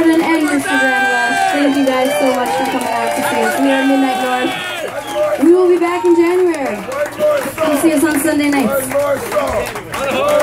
Alex and Mr. Grand Thank you guys so much for coming out to see us. We are Midnight North. We will be back in January. Come see us on Sunday nights.